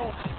Michael.